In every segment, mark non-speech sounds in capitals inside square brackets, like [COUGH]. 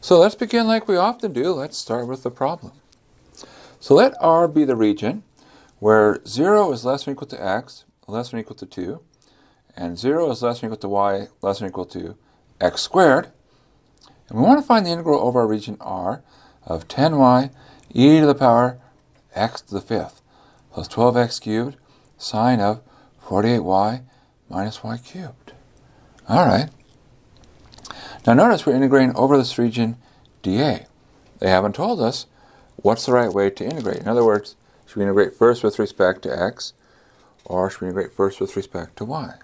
So let's begin like we often do. Let's start with the problem. So let R be the region where 0 is less than or equal to x, less than or equal to 2, and 0 is less than or equal to y, less than or equal to x squared. And we want to find the integral over our region R of 10y e to the power x to the fifth plus 12x cubed sine of 48y minus y cubed. All right. Now notice we're integrating over this region dA. They haven't told us what's the right way to integrate. In other words, should we integrate first with respect to x, or should we integrate first with respect to y?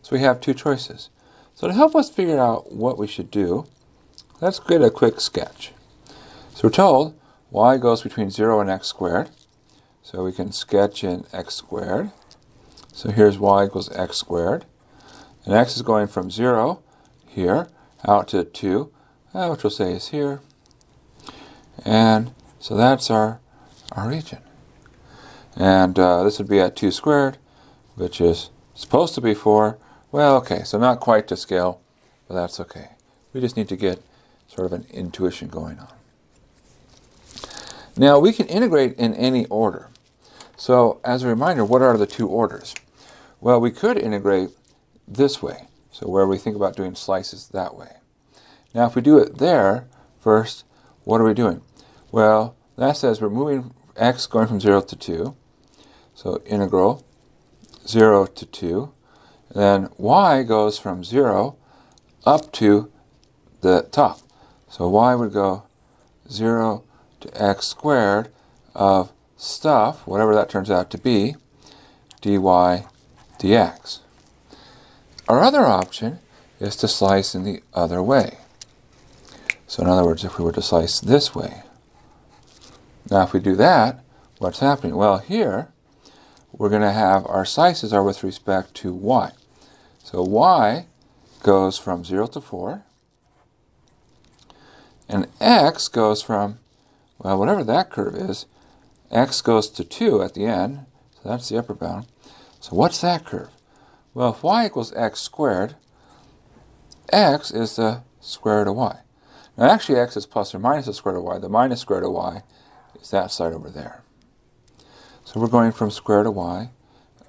So we have two choices. So to help us figure out what we should do, let's get a quick sketch. So we're told y goes between 0 and x squared. So we can sketch in x squared. So here's y equals x squared. And x is going from 0 here out to 2, uh, which we'll say is here. And so that's our, our region. And uh, this would be at 2 squared, which is supposed to be 4. Well, okay, so not quite to scale, but that's okay. We just need to get sort of an intuition going on. Now, we can integrate in any order. So, as a reminder, what are the two orders? Well, we could integrate this way, so where we think about doing slices that way. Now, if we do it there, first, what are we doing? Well, that says we're moving x going from 0 to 2. So integral 0 to 2. And then y goes from 0 up to the top. So y would go 0 to x squared of stuff, whatever that turns out to be, dy dx. Our other option is to slice in the other way. So in other words, if we were to slice this way. Now if we do that, what's happening? Well, here we're going to have our slices are with respect to y. So y goes from 0 to 4, and x goes from, well, whatever that curve is, x goes to 2 at the end, so that's the upper bound. So what's that curve? Well, if y equals x squared, x is the square root of y. Now actually x is plus or minus the square root of y. The minus square root of y is that side over there. So we're going from square root of y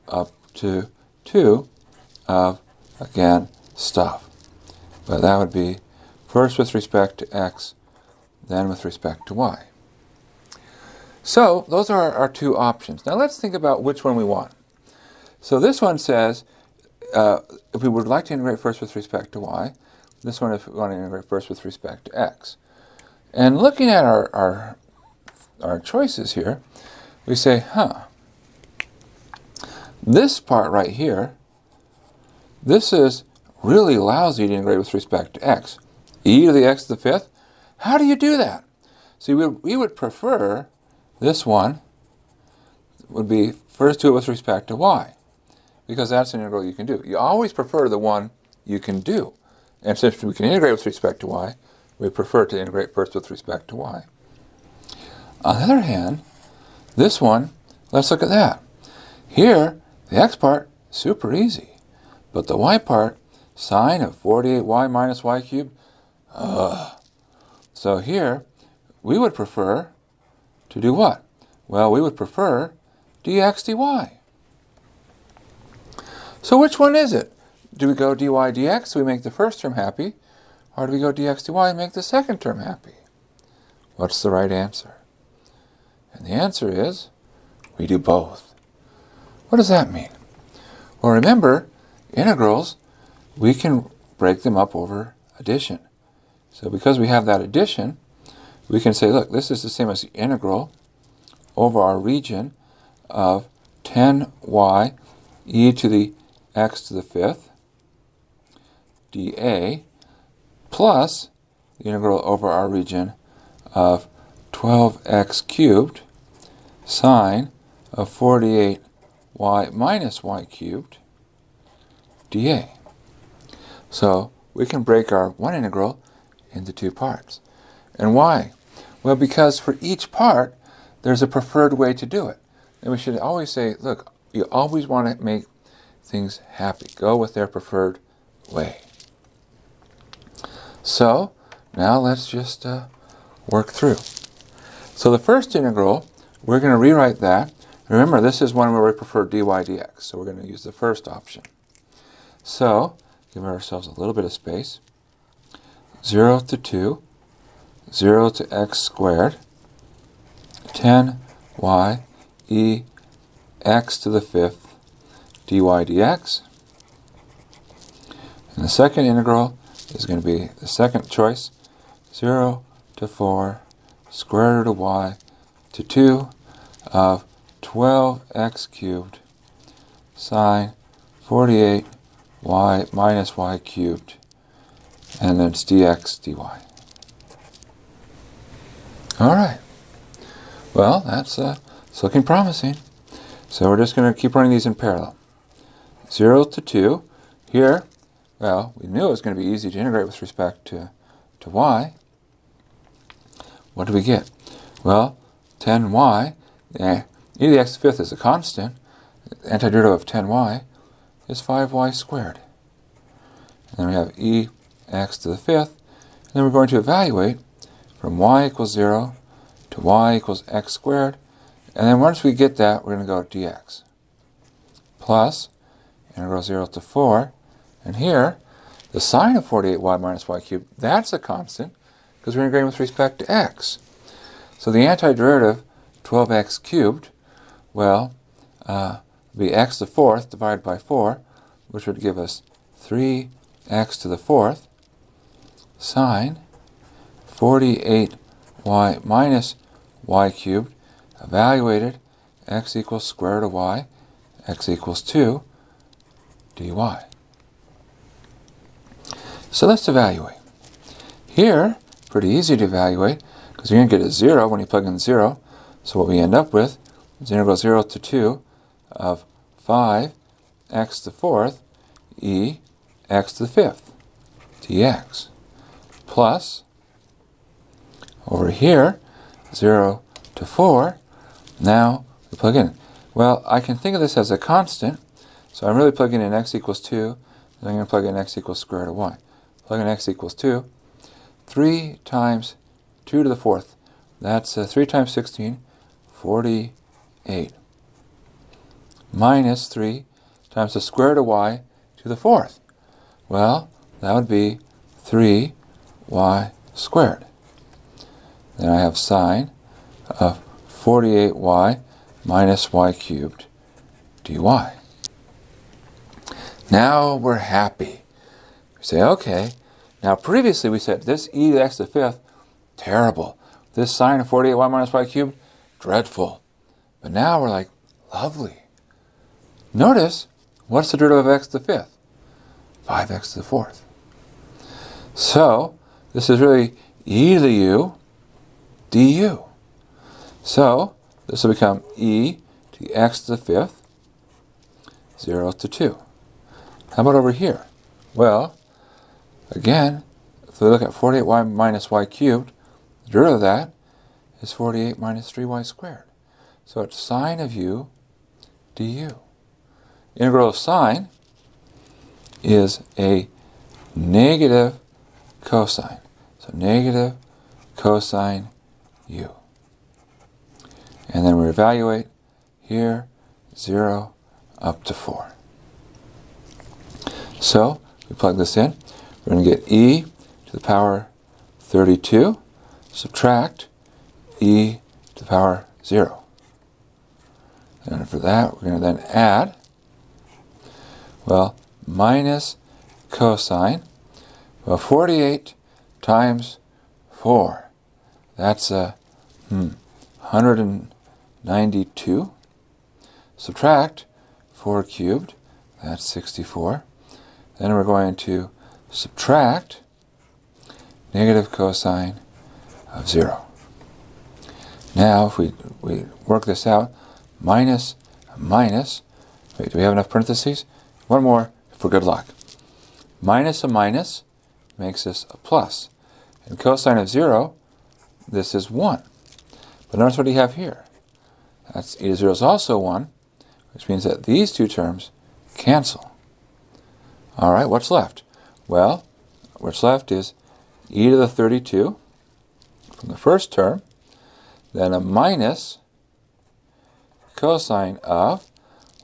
up to 2 of, again, stuff. But that would be first with respect to x, then with respect to y. So those are our two options. Now let's think about which one we want. So this one says uh, if we would like to integrate first with respect to y, this one if we want to integrate first with respect to x. And looking at our, our, our choices here, we say, huh, this part right here, this is really lousy to integrate with respect to x. e to the x to the fifth, how do you do that? See, we, we would prefer this one would be first to it with respect to y, because that's an integral you can do. You always prefer the one you can do. And since we can integrate with respect to y, we prefer to integrate first with respect to y. On the other hand, this one, let's look at that. Here, the x part, super easy. But the y part, sine of 48y minus y cubed, ugh. So here, we would prefer to do what? Well, we would prefer dx dy. So which one is it? Do we go dy dx, we make the first term happy, or do we go dx dy and make the second term happy? What's the right answer? And the answer is, we do both. What does that mean? Well, remember, integrals, we can break them up over addition. So because we have that addition, we can say, look, this is the same as the integral over our region of 10y e to the x to the fifth dA plus the integral over our region of 12x cubed sine of 48y minus y cubed dA. So we can break our one integral into two parts. And why? Well, because for each part, there's a preferred way to do it. And we should always say, look, you always want to make things happy. Go with their preferred way. So now let's just uh, work through. So the first integral, we're going to rewrite that. Remember, this is one where we prefer dy dx, so we're going to use the first option. So, give ourselves a little bit of space. 0 to 2, 0 to x squared, 10y e x to the fifth dy dx. And the second integral is going to be the second choice, 0 to 4 square root of y to 2 of 12x cubed sine 48 y minus y cubed and then it's dx dy. All right. Well, that's uh, it's looking promising. So we're just going to keep running these in parallel. 0 to 2. Here, well, we knew it was going to be easy to integrate with respect to, to y. What do we get? Well, 10y, eh, e to the x fifth is a constant. Antiderivative of 10y is 5y squared. And then we have e x to the fifth. And then we're going to evaluate from y equals 0 to y equals x squared. And then once we get that, we're going to go dx. Plus integral 0 to 4. And here, the sine of 48y minus y cubed, that's a constant because we're integrating with respect to x. So the antiderivative, 12x cubed, well, uh, be x to the fourth divided by 4, which would give us 3x to the fourth sine 48y minus y cubed, evaluated, x equals square root of y, x equals 2, dy. So let's evaluate. Here, pretty easy to evaluate, because you're going to get a 0 when you plug in 0. So what we end up with is integral 0 to 2 of 5 x to the fourth e x to the fifth dx plus over here 0 to 4 now we plug in well I can think of this as a constant so I'm really plugging in x equals 2 and I'm going to plug in x equals square root of y plug in x equals 2 3 times 2 to the fourth that's uh, 3 times 16 48 minus 3 times the square root of y to the fourth well, that would be 3y squared. Then I have sine of 48y minus y cubed dy. Now we're happy. We say, okay, now previously we said this e to the x to the fifth, terrible. This sine of 48y minus y cubed, dreadful. But now we're like, lovely. Notice, what's the derivative of x to the fifth? 5x to the fourth. So, this is really e to the u du. So, this will become e to the x to the fifth, 0 to 2. How about over here? Well, again, if we look at 48y minus y cubed, the derivative of that is 48 minus 3y squared. So it's sine of u du. Integral of sine is a negative cosine. So negative cosine u. And then we evaluate here 0 up to 4. So we plug this in. We're going to get e to the power 32 subtract e to the power 0. And for that, we're going to then add, well, minus cosine. Well, 48 times 4. That's a hmm, 192. Subtract 4 cubed. That's 64. Then we're going to subtract negative cosine of 0. Now, if we, we work this out, minus, minus, wait, do we have enough parentheses? One more for good luck. Minus a minus makes this a plus. And cosine of 0, this is 1. But notice what you have here. That's e to 0 is also 1, which means that these two terms cancel. All right, what's left? Well, what's left is e to the 32 from the first term, then a minus cosine of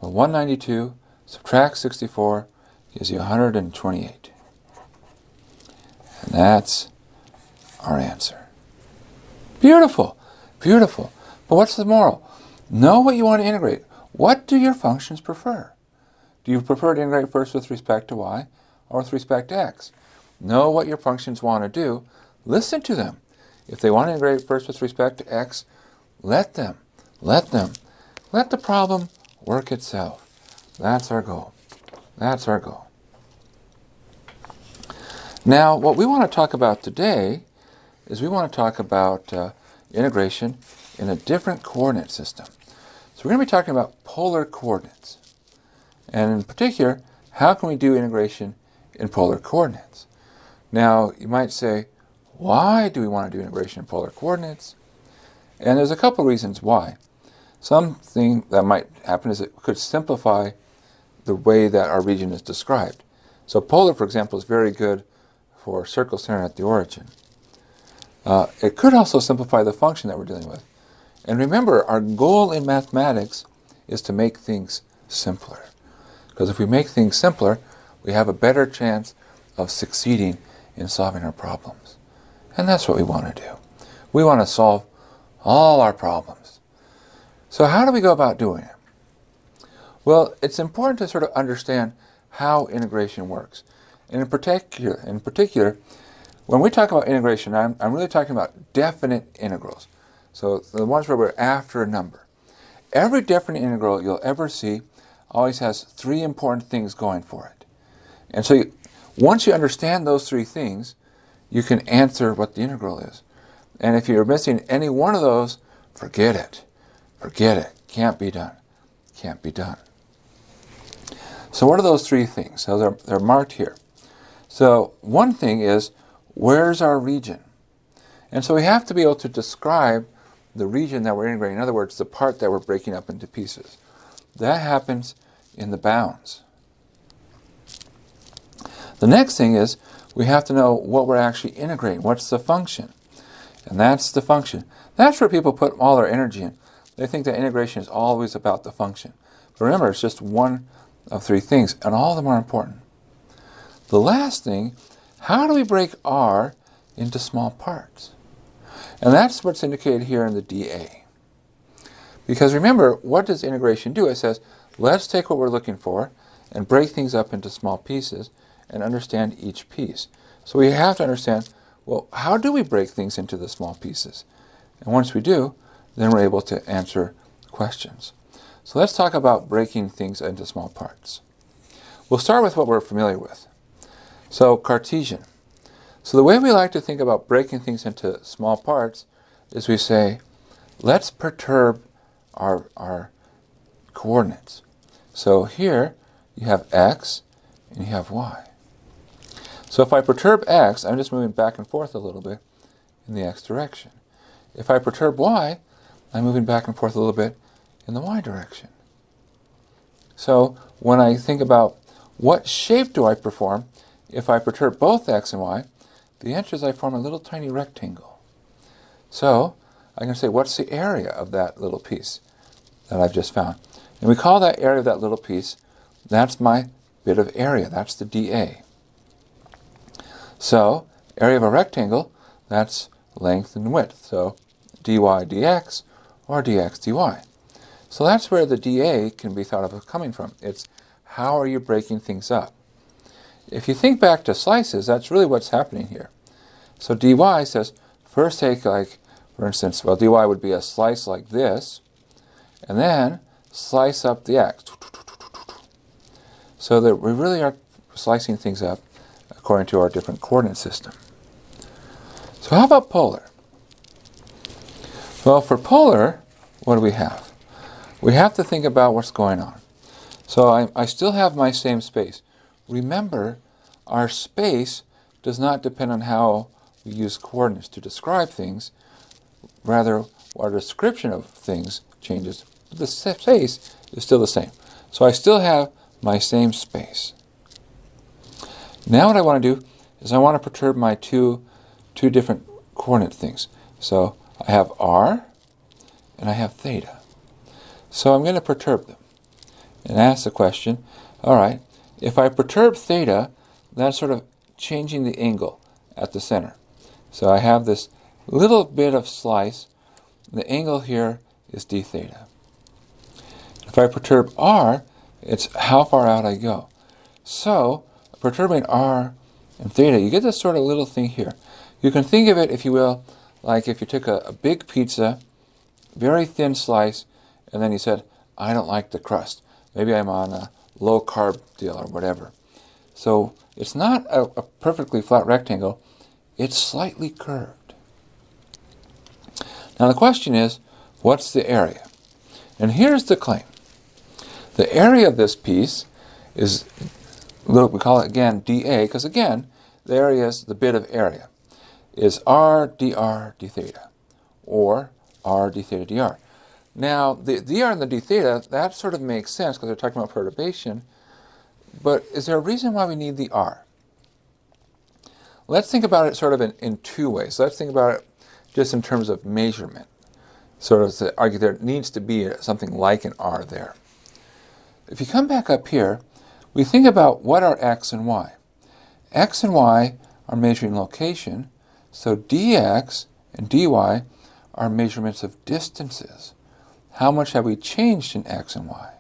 well, 192 subtract 64 gives you 128. And that's our answer. Beautiful, beautiful. But what's the moral? Know what you want to integrate. What do your functions prefer? Do you prefer to integrate first with respect to y or with respect to x? Know what your functions want to do. Listen to them. If they want to integrate first with respect to x, let them. Let them. Let the problem work itself. That's our goal. That's our goal. Now, what we want to talk about today is we want to talk about uh, integration in a different coordinate system. So we're going to be talking about polar coordinates. And in particular, how can we do integration in polar coordinates? Now, you might say, why do we want to do integration in polar coordinates? And there's a couple reasons why. Something that might happen is it could simplify the way that our region is described. So polar, for example, is very good for circles centered at the origin. Uh, it could also simplify the function that we're dealing with. And remember, our goal in mathematics is to make things simpler. Because if we make things simpler, we have a better chance of succeeding in solving our problems. And that's what we want to do. We want to solve all our problems. So how do we go about doing it? Well, it's important to sort of understand how integration works. And in particular, in particular when we talk about integration, I'm, I'm really talking about definite integrals. So the ones where we're after a number. Every definite integral you'll ever see always has three important things going for it. And so you, once you understand those three things, you can answer what the integral is. And if you're missing any one of those, forget it. Forget it. Can't be done. Can't be done. So what are those three things? So they're, they're marked here. So one thing is, where's our region? And so we have to be able to describe the region that we're integrating. In other words, the part that we're breaking up into pieces. That happens in the bounds. The next thing is we have to know what we're actually integrating. What's the function? And that's the function. That's where people put all their energy in. They think that integration is always about the function. But remember, it's just one of three things, and all of them are important. The last thing, how do we break R into small parts? And that's what's indicated here in the dA. Because remember, what does integration do? It says, let's take what we're looking for and break things up into small pieces and understand each piece. So we have to understand, well, how do we break things into the small pieces? And once we do, then we're able to answer questions. So let's talk about breaking things into small parts. We'll start with what we're familiar with. So Cartesian. So the way we like to think about breaking things into small parts is we say, let's perturb our, our coordinates. So here you have x and you have y. So if I perturb x, I'm just moving back and forth a little bit in the x direction. If I perturb y, I'm moving back and forth a little bit in the y direction. So when I think about what shape do I perform if I perturb both x and y, the answer is I form a little tiny rectangle. So I can say, what's the area of that little piece that I've just found? And we call that area of that little piece, that's my bit of area, that's the dA. So, area of a rectangle, that's length and width. So, dy dx or dx dy. So that's where the dA can be thought of as coming from. It's how are you breaking things up? If you think back to slices, that's really what's happening here. So dy says, first take like, for instance, well, dy would be a slice like this, and then slice up the x. So that we really are slicing things up according to our different coordinate system. So how about polar? Well, for polar, what do we have? We have to think about what's going on. So I, I still have my same space. Remember, our space does not depend on how we use coordinates to describe things. Rather, our description of things changes. But the space is still the same. So I still have my same space. Now what I want to do is I want to perturb my two two different coordinate things. So I have r and I have theta. So I'm going to perturb them and ask the question, all right, if I perturb theta, that's sort of changing the angle at the center. So I have this little bit of slice. The angle here is d theta. If I perturb r, it's how far out I go. So perturbing r and theta, you get this sort of little thing here. You can think of it, if you will, like if you took a, a big pizza, very thin slice, and then you said, I don't like the crust. Maybe I'm on a low carb deal or whatever. So it's not a, a perfectly flat rectangle, it's slightly curved. Now the question is, what's the area? And here's the claim. The area of this piece is, look, we call it again dA, because again, the area is the bit of area, is r dr d theta, or r d theta dr. Now, the dr and the d theta, that sort of makes sense because they're talking about perturbation, but is there a reason why we need the r? Let's think about it sort of in, in two ways. Let's think about it just in terms of measurement. Sort of to argue there needs to be something like an r there. If you come back up here, we think about what are x and y. x and y are measuring location, so dx and dy are measurements of distances. How much have we changed in x and y?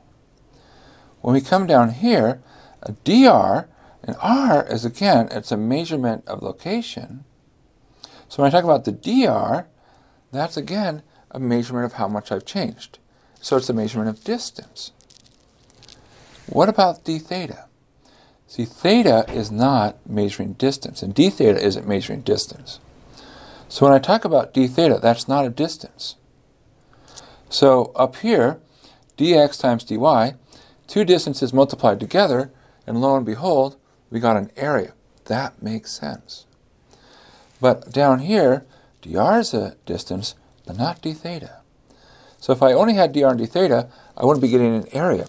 When we come down here, a dr and r is again, it's a measurement of location. So when I talk about the dr, that's again a measurement of how much I've changed. So it's a measurement of distance. What about d theta? See, theta is not measuring distance, and d theta isn't measuring distance. So when I talk about d theta, that's not a distance. So up here, dx times dy, two distances multiplied together, and lo and behold, we got an area. That makes sense. But down here, dr is a distance, but not d theta. So if I only had dr and d theta, I wouldn't be getting an area.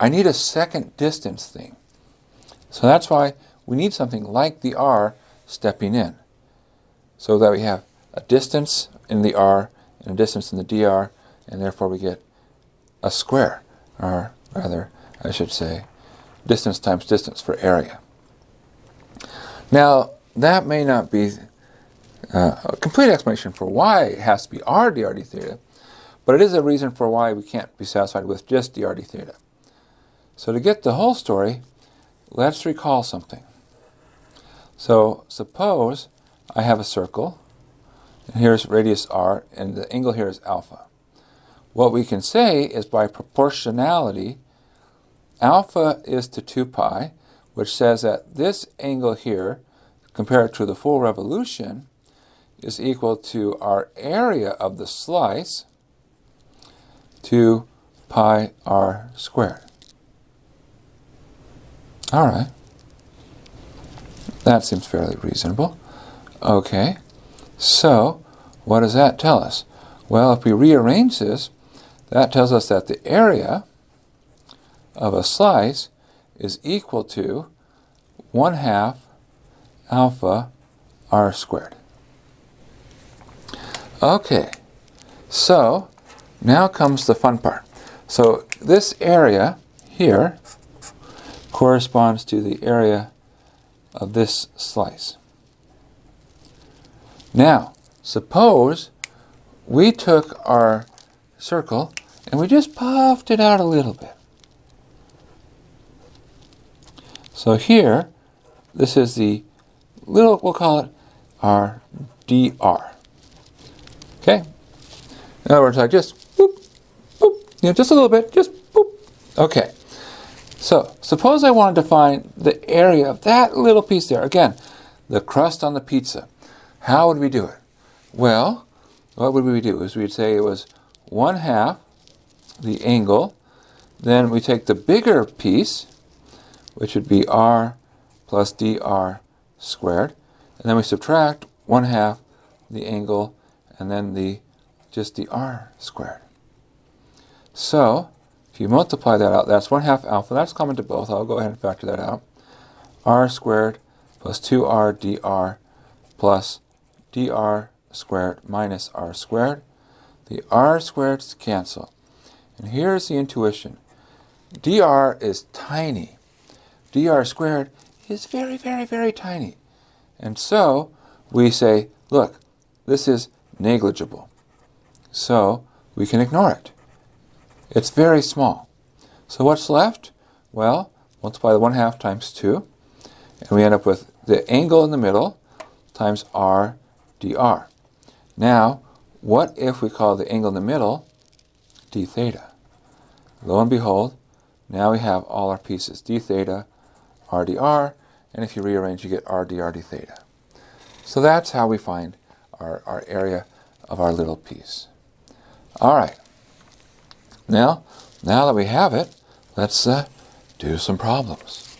I need a second distance thing. So that's why we need something like the r stepping in. So that we have a distance in the r and a distance in the dr, and therefore we get a square, or rather, I should say, distance times distance for area. Now, that may not be uh, a complete explanation for why it has to be r dr d theta, but it is a reason for why we can't be satisfied with just dr d theta. So to get the whole story, let's recall something. So suppose I have a circle, and here's radius r, and the angle here is alpha. What we can say is by proportionality, alpha is to 2 pi, which says that this angle here, compared to the full revolution, is equal to our area of the slice, 2 pi r squared. All right. That seems fairly reasonable. Okay. So, what does that tell us? Well, if we rearrange this, that tells us that the area of a slice is equal to 1 half alpha r squared. Okay, so now comes the fun part. So this area here corresponds to the area of this slice. Now, suppose we took our circle and we just puffed it out a little bit. So here, this is the little, we'll call it our dr. Okay? Other words, I just boop, boop, you know, just a little bit, just boop. Okay. So suppose I wanted to find the area of that little piece there. Again, the crust on the pizza. How would we do it? Well, what would we do? Is we'd say it was one half the angle. Then we take the bigger piece, which would be r plus dr squared. And then we subtract one half the angle and then the just the r squared. So if you multiply that out, that's 1 half alpha. That's common to both. I'll go ahead and factor that out. r squared plus 2r dr plus dr squared minus r squared. The r squareds cancel. And here's the intuition. dr is tiny. dr squared is very, very, very tiny. And so we say, look, this is negligible. So we can ignore it. It's very small. So what's left? Well, multiply the 1 half times 2, and we end up with the angle in the middle times r dr. Now, what if we call the angle in the middle d theta? Lo and behold, now we have all our pieces, d theta, r dr, and if you rearrange, you get r dr d theta. So that's how we find our, our area of our little piece. All right. Now, now that we have it, let's uh, do some problems.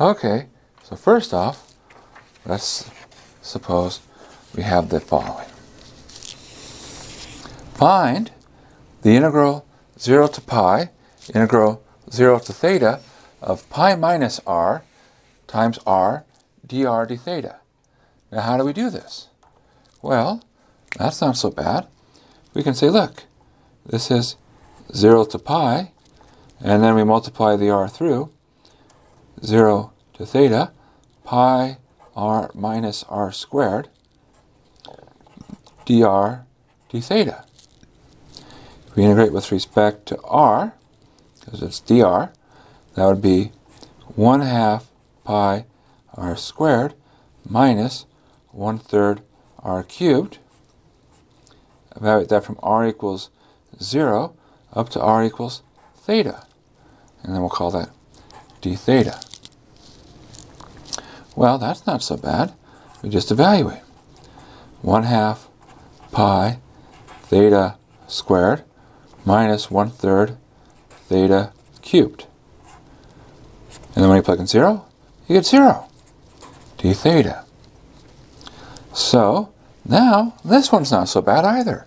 Okay, so first off, let's suppose we have the following. Find the integral 0 to pi, integral 0 to theta of pi minus r times r dr d theta. Now how do we do this? Well, that's not so bad. We can say, look, this is 0 to pi, and then we multiply the r through, 0 to theta, pi r minus r squared, dr d theta. If we integrate with respect to r, because it's dr, that would be 1 half pi r squared minus 1 third r cubed. Evaluate that from r equals 0 up to r equals theta. And then we'll call that d theta. Well, that's not so bad. We just evaluate. 1 half pi theta squared minus 1 third theta cubed. And then when you plug in 0, you get 0. d theta. So, now, this one's not so bad either.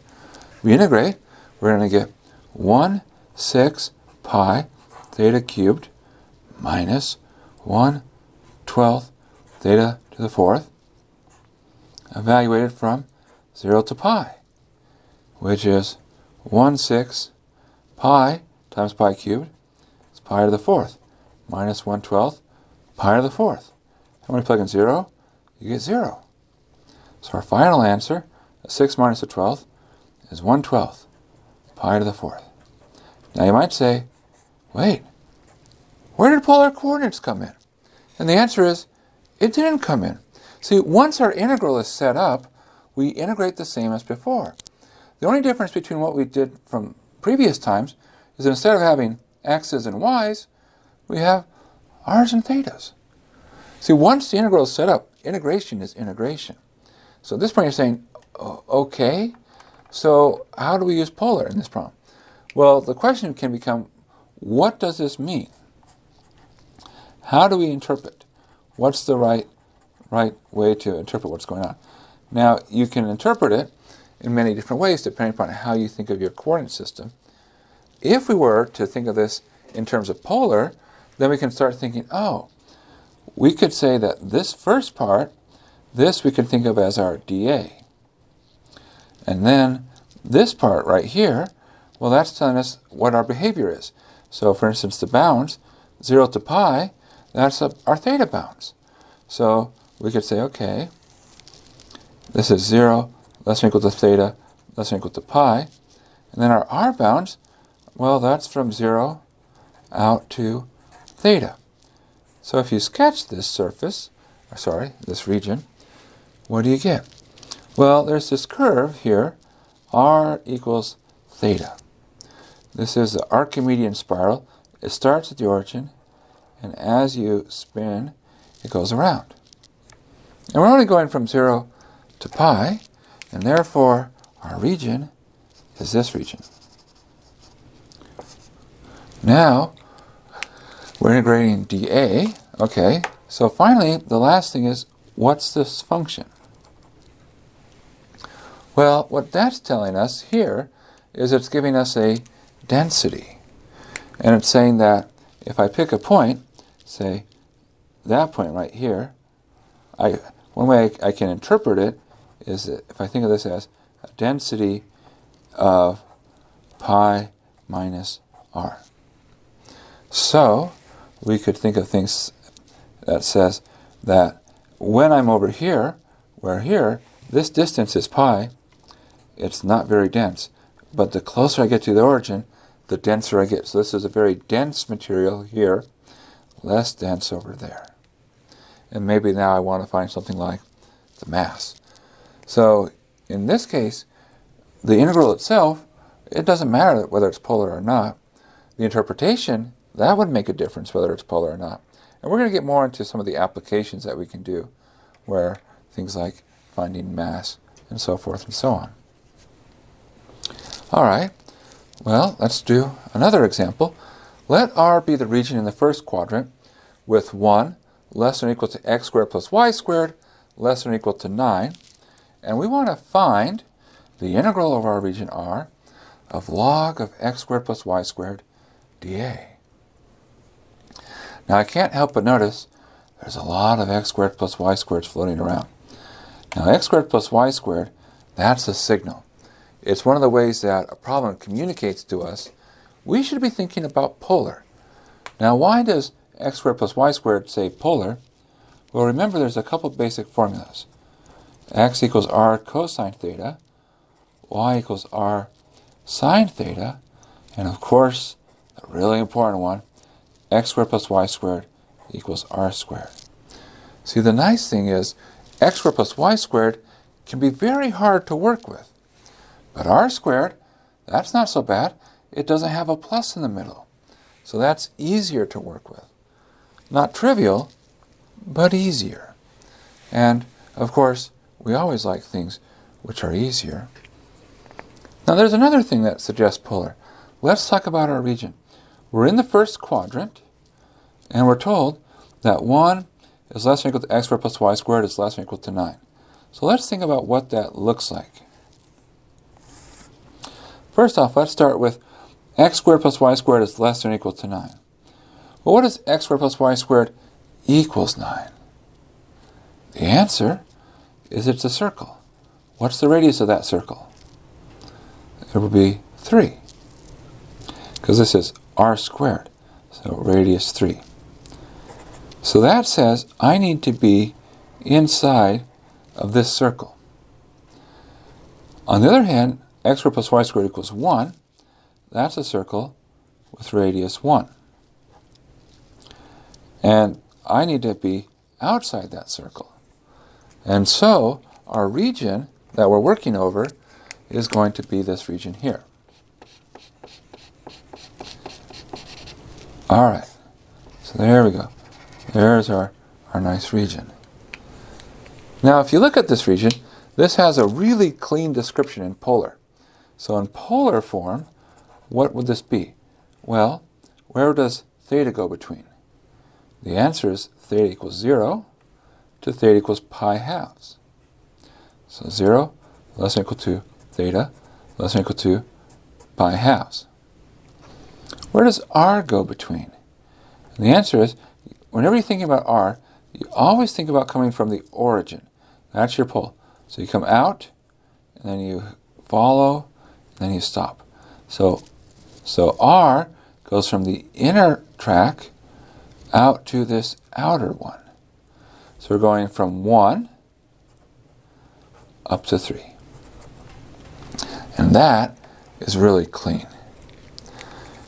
We integrate, we're going to get 1 6 pi theta cubed minus 1 12th theta to the fourth, evaluated from 0 to pi, which is 1 6 pi times pi cubed is pi to the fourth, minus 1 12th pi to the fourth. And when you plug in 0, you get 0. So our final answer, 6 minus the 12th, is 1 12th pi to the fourth. Now you might say, wait, where did polar coordinates come in? And the answer is, it didn't come in. See, once our integral is set up, we integrate the same as before. The only difference between what we did from previous times is that instead of having x's and y's, we have r's and thetas. See, once the integral is set up, integration is integration. So at this point you're saying, oh, okay, so how do we use polar in this problem? Well, the question can become, what does this mean? How do we interpret? What's the right, right way to interpret what's going on? Now, you can interpret it in many different ways depending upon how you think of your coordinate system. If we were to think of this in terms of polar, then we can start thinking, oh, we could say that this first part, this we can think of as our dA. And then this part right here, well, that's telling us what our behavior is. So, for instance, the bounds, 0 to pi, that's our theta bounds. So we could say, okay, this is 0, less than or equal to theta, less than or equal to pi. And then our r bounds, well, that's from 0 out to theta. So if you sketch this surface, or sorry, this region, what do you get? Well, there's this curve here, r equals theta. This is the Archimedean spiral. It starts at the origin, and as you spin, it goes around. And we're only going from 0 to pi, and therefore our region is this region. Now, we're integrating dA. Okay, so finally, the last thing is, what's this function? Well, what that's telling us here is it's giving us a density. And it's saying that if I pick a point, say that point right here, I one way I, I can interpret it is that if I think of this as a density of pi minus r. So we could think of things that says that when I'm over here, where here, this distance is pi, it's not very dense. But the closer I get to the origin, the denser I get. So this is a very dense material here, less dense over there. And maybe now I want to find something like the mass. So in this case, the integral itself, it doesn't matter whether it's polar or not. The interpretation, that would make a difference whether it's polar or not. And we're going to get more into some of the applications that we can do where things like finding mass and so forth and so on. All right, well, let's do another example. Let R be the region in the first quadrant with 1 less than or equal to x squared plus y squared less than or equal to 9. And we want to find the integral of our region R of log of x squared plus y squared dA. Now I can't help but notice there's a lot of x squared plus y squared floating around. Now x squared plus y squared, that's a signal. It's one of the ways that a problem communicates to us. We should be thinking about polar. Now why does x squared plus y squared say polar? Well remember there's a couple basic formulas. x equals r cosine theta, y equals r sine theta, and of course, a really important one, x squared plus y squared equals r squared. See, the nice thing is x squared plus y squared can be very hard to work with. But r squared, that's not so bad. It doesn't have a plus in the middle. So that's easier to work with. Not trivial, but easier. And, of course, we always like things which are easier. Now there's another thing that suggests polar. Let's talk about our region. We're in the first quadrant, and we're told that 1 is less than or equal to x squared plus y squared is less than or equal to 9. So let's think about what that looks like. First off, let's start with x squared plus y squared is less than or equal to 9. Well, what is x squared plus y squared equals 9? The answer is it's a circle. What's the radius of that circle? It will be 3. Because this is r squared, so radius 3. So that says I need to be inside of this circle. On the other hand, x squared plus y squared equals 1. That's a circle with radius 1. And I need to be outside that circle. And so our region that we're working over is going to be this region here. All right, so there we go. There's our, our nice region. Now, if you look at this region, this has a really clean description in polar. So in polar form, what would this be? Well, where does theta go between? The answer is theta equals 0 to theta equals pi halves. So 0 less than equal to theta less than equal to pi halves. Where does r go between? And the answer is whenever you're thinking about R, you always think about coming from the origin. That's your pole. So you come out, and then you follow, then you stop. So, so R goes from the inner track out to this outer one. So we're going from 1 up to 3. And that is really clean.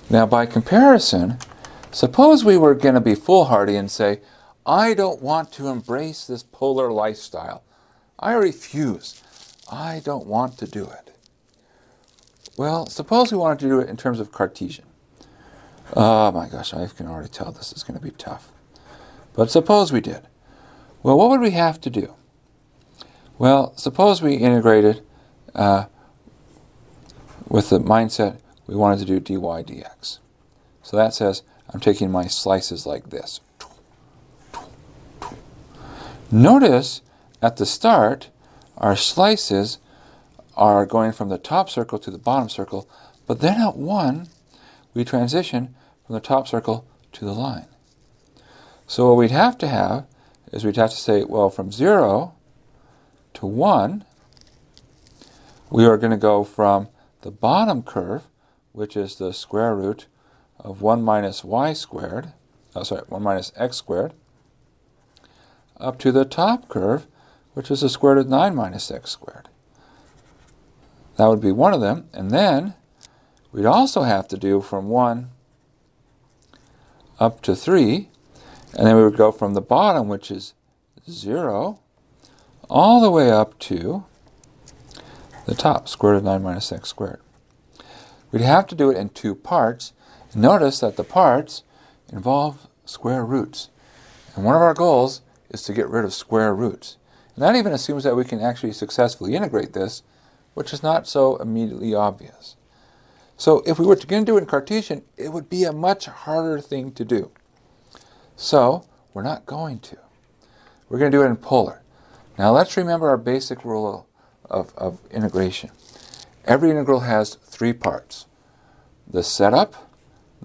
Now by comparison, Suppose we were going to be foolhardy and say, I don't want to embrace this polar lifestyle. I refuse. I don't want to do it. Well, suppose we wanted to do it in terms of Cartesian. Oh my gosh, I can already tell this is going to be tough. But suppose we did. Well, what would we have to do? Well, suppose we integrated uh, with the mindset we wanted to do dy dx. So that says I'm taking my slices like this. Notice at the start, our slices are going from the top circle to the bottom circle, but then at 1, we transition from the top circle to the line. So what we'd have to have is we'd have to say, well, from 0 to 1, we are going to go from the bottom curve, which is the square root of 1 minus y squared, oh sorry, 1 minus x squared, up to the top curve, which is the square root of 9 minus x squared. That would be one of them. And then we'd also have to do from 1 up to 3, and then we would go from the bottom, which is 0, all the way up to the top, square root of 9 minus x squared. We'd have to do it in two parts. Notice that the parts involve square roots. And one of our goals is to get rid of square roots. And that even assumes that we can actually successfully integrate this, which is not so immediately obvious. So if we were to to do it in Cartesian, it would be a much harder thing to do. So we're not going to. We're going to do it in polar. Now let's remember our basic rule of, of integration. Every integral has three parts. The setup,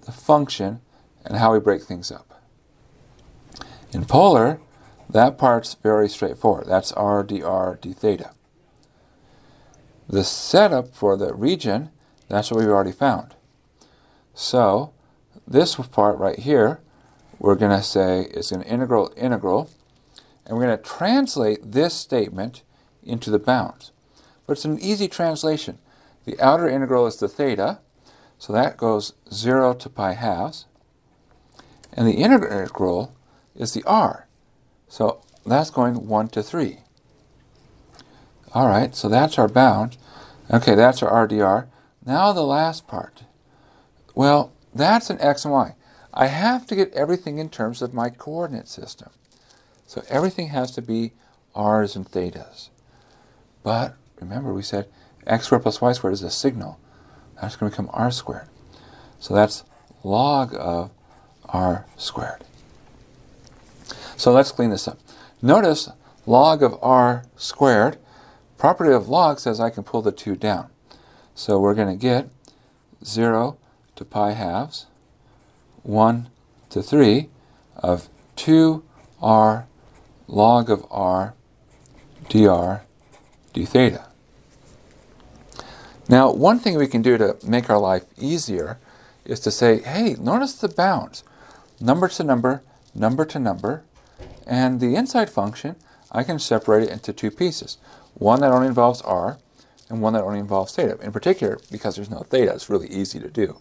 the function, and how we break things up. In polar, that part's very straightforward. That's r dr d theta. The setup for the region, that's what we've already found. So this part right here, we're going to say is an integral integral, and we're going to translate this statement into the bounds. But it's an easy translation. The outer integral is the theta, so that goes 0 to pi halves. And the integral is the r. So that's going 1 to 3. All right, so that's our bound. Okay, that's our RDR. Now the last part. Well, that's an x and y. I have to get everything in terms of my coordinate system. So everything has to be r's and thetas. But remember we said x squared plus y squared is a signal. That's going to become r squared. So that's log of r squared. So let's clean this up. Notice log of r squared, property of log says I can pull the 2 down. So we're going to get 0 to pi halves, 1 to 3 of 2r log of r dr d theta. Now, one thing we can do to make our life easier is to say, hey, notice the bounds. Number to number, number to number, and the inside function, I can separate it into two pieces. One that only involves r, and one that only involves theta. In particular, because there's no theta, it's really easy to do.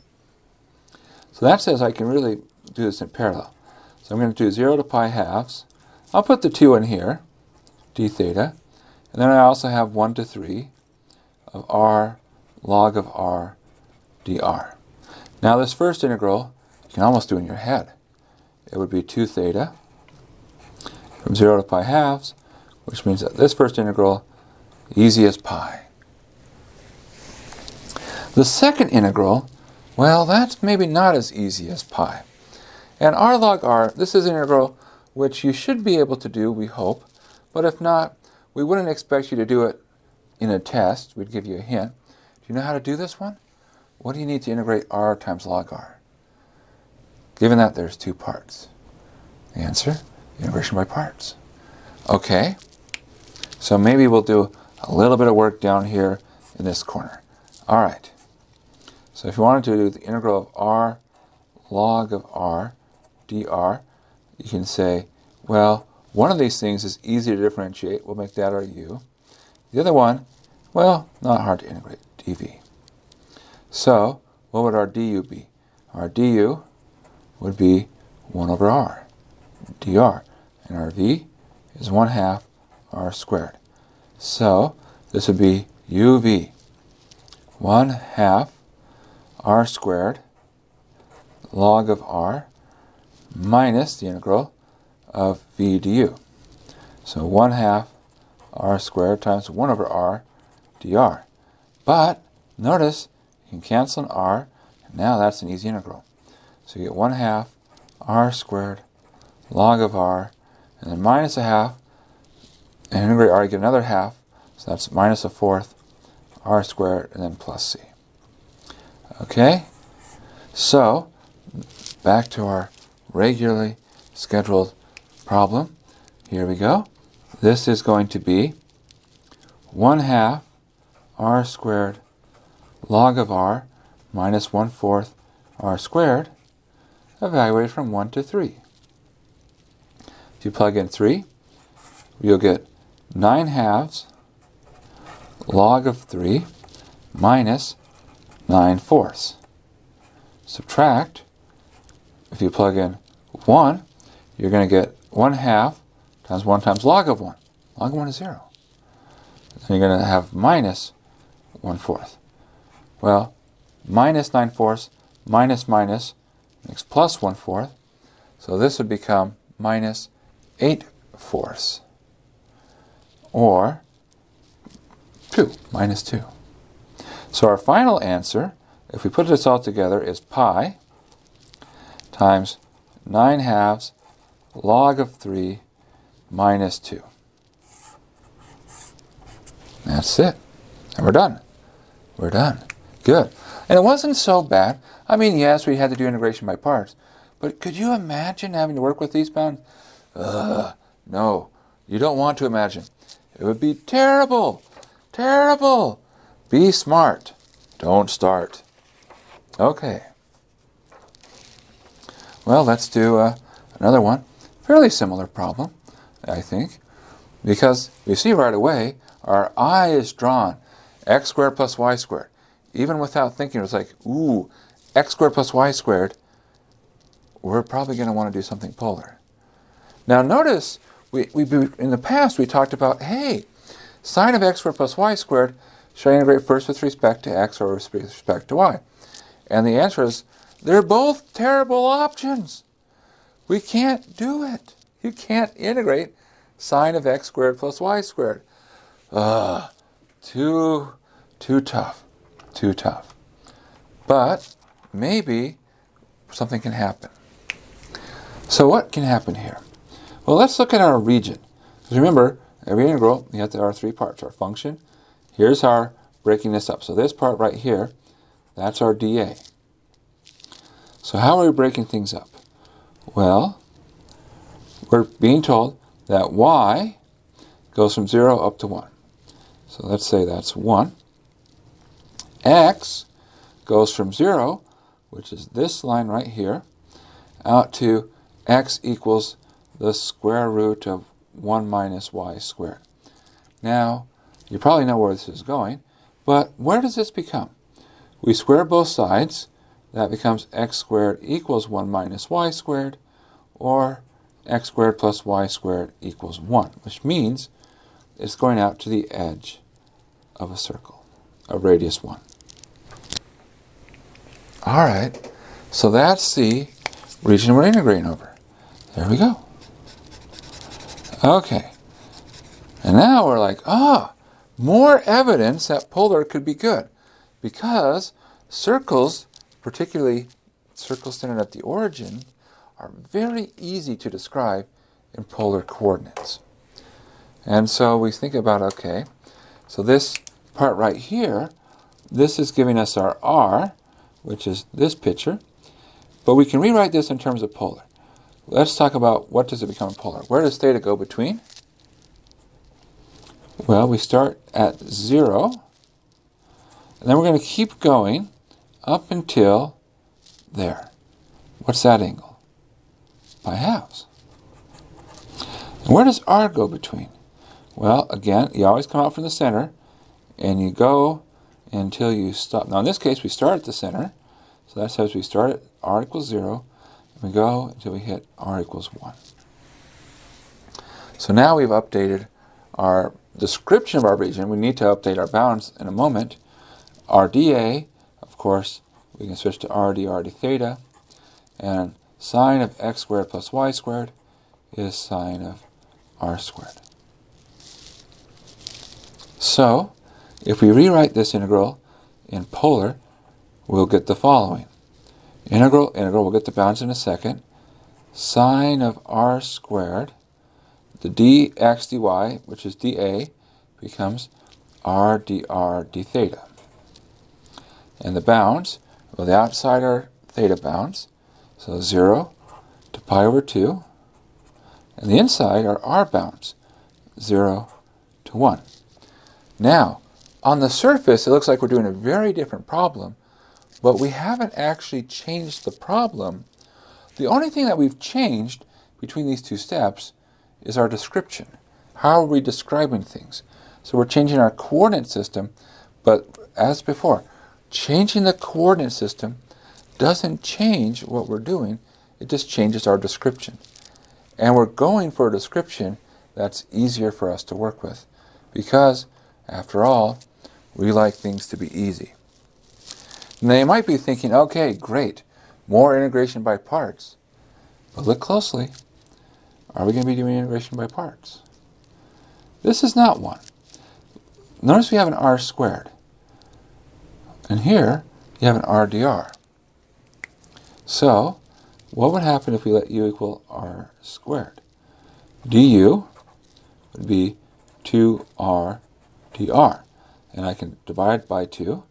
So that says I can really do this in parallel. So I'm going to do 0 to pi halves. I'll put the 2 in here, d theta. And then I also have 1 to 3 of r log of r dr. Now this first integral, you can almost do in your head. It would be 2 theta from 0 to pi halves, which means that this first integral, easy as pie. The second integral, well, that's maybe not as easy as pi. And r log r, this is an integral which you should be able to do, we hope, but if not, we wouldn't expect you to do it in a test. We'd give you a hint. Do you know how to do this one? What do you need to integrate r times log r? Given that there's two parts. The answer, integration by parts. Okay, so maybe we'll do a little bit of work down here in this corner. All right, so if you wanted to do the integral of r log of r dr, you can say, well, one of these things is easy to differentiate. We'll make that our u. The other one, well, not hard to integrate, dv. So, what would our du be? Our du would be 1 over r dr. And our v is 1 half r squared. So this would be uv 1 half r squared log of r minus the integral of v du. So 1 half r squared times 1 over r dr. But notice you can cancel an r, and now that's an easy integral. So you get 1 half r squared log of r, and then minus a half, and integrate r, you get another half, so that's minus a fourth, r squared, and then plus c. Okay? So, back to our regularly scheduled problem. Here we go. This is going to be 1 half r squared log of r minus 1 fourth r squared, evaluated from 1 to 3. If you plug in 3, you'll get 9 halves log of 3 minus 9 fourths. Subtract, if you plug in 1, you're going to get 1 half times 1 times log of 1. Log of 1 is 0. Then you're going to have minus 1 fourth. Well, minus 9 fourths minus minus makes plus 1 fourth. So this would become minus 8 fourths. Or 2, minus 2. So our final answer, if we put this all together, is pi times 9 halves log of 3 minus 2. That's it. And we're done. We're done. Good. And it wasn't so bad. I mean, yes, we had to do integration by parts. But could you imagine having to work with these bounds? Ugh, no, you don't want to imagine. It would be terrible. Terrible. Be smart. Don't start. Okay. Well, let's do uh, another one. Fairly similar problem, I think, because we see right away our eye is drawn x squared plus y squared. Even without thinking, it's like, ooh, x squared plus y squared. We're probably going to want to do something polar. Now notice, we, we in the past we talked about, hey, sine of x squared plus y squared, should I integrate first with respect to x or with respect to y? And the answer is, they're both terrible options. We can't do it. You can't integrate sine of x squared plus y squared. Ugh, too, too tough, too tough. But maybe something can happen. So what can happen here? Well, let's look at our region. Because remember, every integral, you have to, our three parts. Our function, here's our breaking this up. So this part right here, that's our dA. So how are we breaking things up? Well, we're being told that y goes from 0 up to 1. So let's say that's 1. x goes from 0, which is this line right here, out to x equals the square root of 1 minus y squared. Now, you probably know where this is going, but where does this become? We square both sides, that becomes x squared equals 1 minus y squared, or x squared plus y squared equals 1, which means it's going out to the edge of a circle a radius 1. All right, so that's the region we're integrating over. There we go. Okay, and now we're like, ah, more evidence that polar could be good because circles particularly circles centered at the origin, are very easy to describe in polar coordinates. And so we think about, okay, so this part right here, this is giving us our r, which is this picture, but we can rewrite this in terms of polar. Let's talk about what does it become polar. Where does theta go between? Well, we start at 0, and then we're going to keep going up until there. What's that angle? Pi halves. And where does R go between? Well, again, you always come out from the center, and you go until you stop. Now, in this case, we start at the center, so that says we start at R equals 0, and we go until we hit R equals 1. So now we've updated our description of our region. We need to update our bounds in a moment. Our dA of course, we can switch to r d r d theta, and sine of x squared plus y squared is sine of r squared. So, if we rewrite this integral in polar, we'll get the following. Integral, integral, we'll get the bounds in a second. Sine of r squared, the dx dy, which is dA, becomes r dr d theta. And the bounds, well, the outside are theta bounds, so 0 to pi over 2. And the inside are r bounds, 0 to 1. Now, on the surface, it looks like we're doing a very different problem, but we haven't actually changed the problem. The only thing that we've changed between these two steps is our description. How are we describing things? So we're changing our coordinate system, but as before, changing the coordinate system doesn't change what we're doing, it just changes our description. And we're going for a description that's easier for us to work with because, after all, we like things to be easy. Now you might be thinking, okay, great, more integration by parts. But look closely. Are we going to be doing integration by parts? This is not one. Notice we have an r squared. And here, you have an rdr. So, what would happen if we let u equal r squared? du would be 2r dr. And I can divide by 2,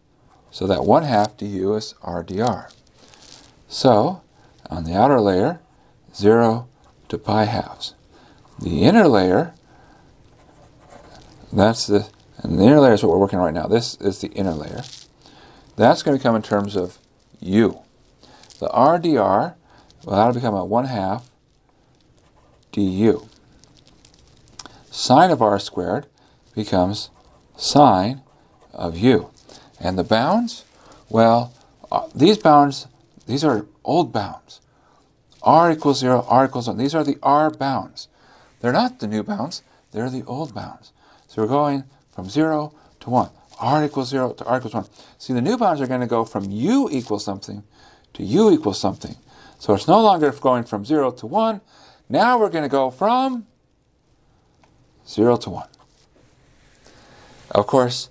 so that 1 half du is r dr. So, on the outer layer, 0 to pi halves. The inner layer, that's the, and the inner layer is what we're working on right now. This is the inner layer. That's going to come in terms of u. The r dr, well, that'll become a 1 half du. Sine of r squared becomes sine of u. And the bounds, well, uh, these bounds, these are old bounds. r equals 0, r equals 1. These are the r bounds. They're not the new bounds, they're the old bounds. So we're going from 0 to 1. r equals 0 to r equals 1. See, the new bounds are going to go from u equals something to u equals something. So it's no longer going from 0 to 1. Now we're going to go from 0 to 1. Of course,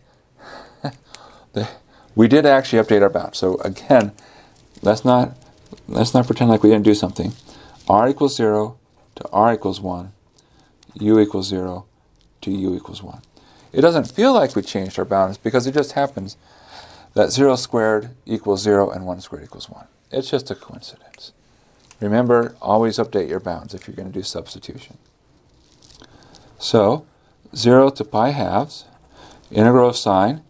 we did actually update our bounds. So again, let's not, let's not pretend like we didn't do something. r equals 0 to r equals 1, u equals 0 to u equals 1. It doesn't feel like we changed our bounds because it just happens that 0 squared equals 0 and 1 squared equals 1. It's just a coincidence. Remember, always update your bounds if you're going to do substitution. So, 0 to pi halves, integral of sine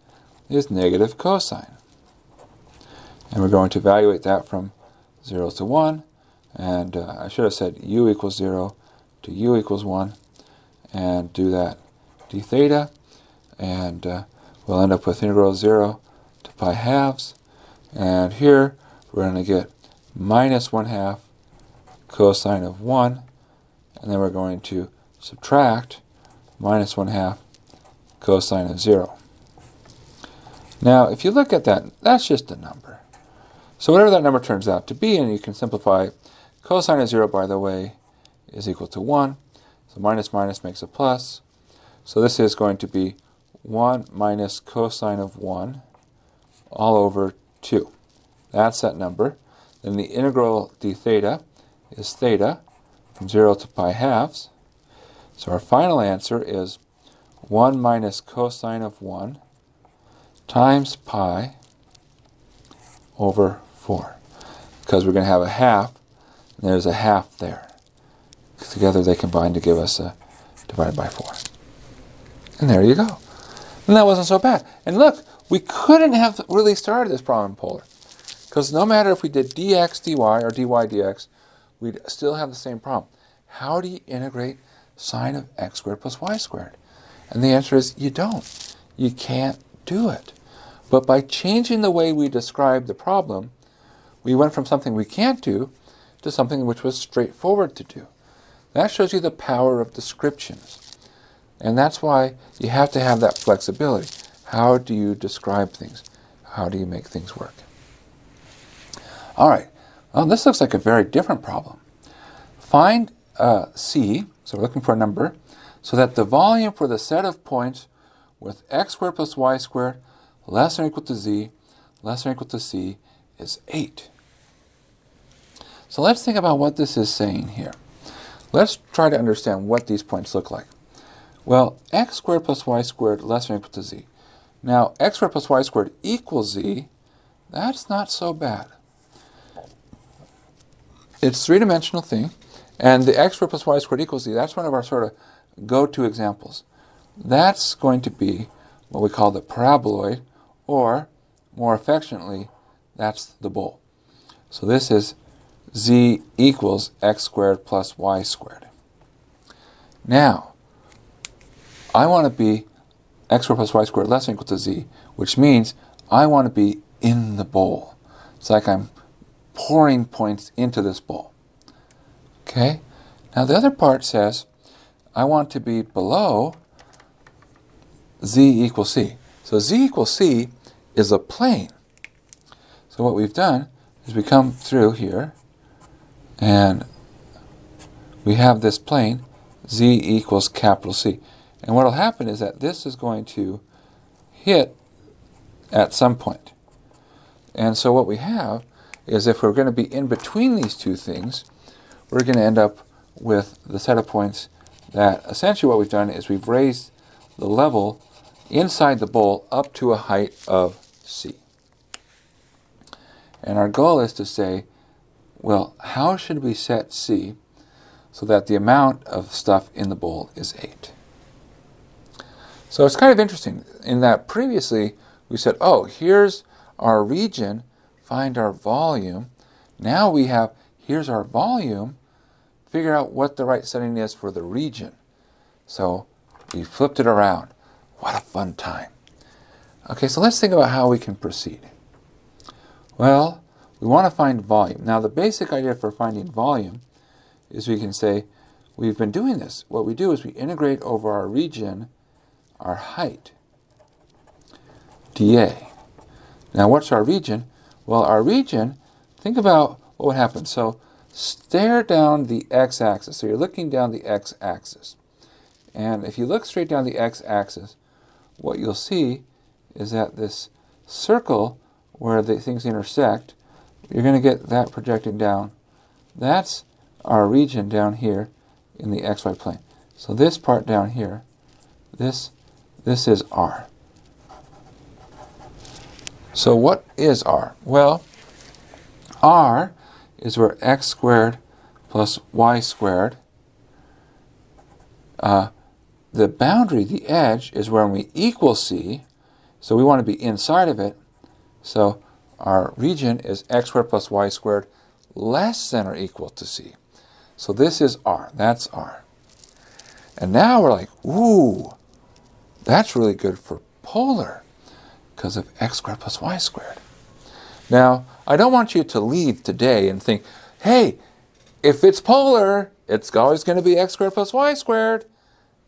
is negative cosine. And we're going to evaluate that from 0 to 1. And uh, I should have said u equals 0 to u equals 1. And do that d theta. And uh, we'll end up with integral 0 to pi halves. And here we're going to get minus 1 half cosine of 1. And then we're going to subtract minus 1 half cosine of 0. Now, if you look at that, that's just a number. So whatever that number turns out to be, and you can simplify, cosine of 0, by the way, is equal to 1. So minus minus makes a plus. So this is going to be 1 minus cosine of 1 all over 2. That's that number. Then the integral d theta is theta from 0 to pi halves. So our final answer is 1 minus cosine of 1 times pi over 4. Because we're going to have a half, and there's a half there. Together they combine to give us a divided by 4. And there you go. And that wasn't so bad. And look, we couldn't have really started this problem polar. Because no matter if we did dx dy or dy dx, we'd still have the same problem. How do you integrate sine of x squared plus y squared? And the answer is you don't. You can't do it. But by changing the way we describe the problem, we went from something we can't do to something which was straightforward to do. That shows you the power of descriptions. And that's why you have to have that flexibility. How do you describe things? How do you make things work? All right, well, this looks like a very different problem. Find uh, C, so we're looking for a number, so that the volume for the set of points with x squared plus y squared less than or equal to z, less than or equal to c, is 8. So let's think about what this is saying here. Let's try to understand what these points look like. Well, x squared plus y squared less than or equal to z. Now, x squared plus y squared equals z, that's not so bad. It's three-dimensional thing, and the x squared plus y squared equals z, that's one of our sort of go-to examples. That's going to be what we call the paraboloid, or more affectionately, that's the bowl. So this is z equals x squared plus y squared. Now, I want to be x squared plus y squared less than equal to z, which means I want to be in the bowl. It's like I'm pouring points into this bowl. Okay? Now the other part says I want to be below z equals c. So z equals c is a plane. So what we've done is we come through here and we have this plane z equals capital C. And what will happen is that this is going to hit at some point. And so what we have is if we're going to be in between these two things, we're going to end up with the set of points that essentially what we've done is we've raised the level inside the bowl up to a height of C. And our goal is to say, well, how should we set C so that the amount of stuff in the bowl is 8? So it's kind of interesting in that previously we said, oh, here's our region, find our volume. Now we have, here's our volume, figure out what the right setting is for the region. So we flipped it around. What a fun time. Okay, so let's think about how we can proceed. Well, we want to find volume. Now, the basic idea for finding volume is we can say, we've been doing this. What we do is we integrate over our region, our height, dA. Now, what's our region? Well, our region, think about what would happen. So, stare down the x-axis. So you're looking down the x-axis. And if you look straight down the x-axis, what you'll see is that this circle where the things intersect, you're going to get that projected down. That's our region down here in the xy plane. So this part down here, this, this is R. So what is R? Well, R is where x squared plus y squared uh, the boundary, the edge, is when we equal C, so we want to be inside of it. So our region is x squared plus y squared less than or equal to C. So this is R. That's R. And now we're like, ooh, that's really good for polar because of x squared plus y squared. Now, I don't want you to leave today and think, hey, if it's polar, it's always going to be x squared plus y squared.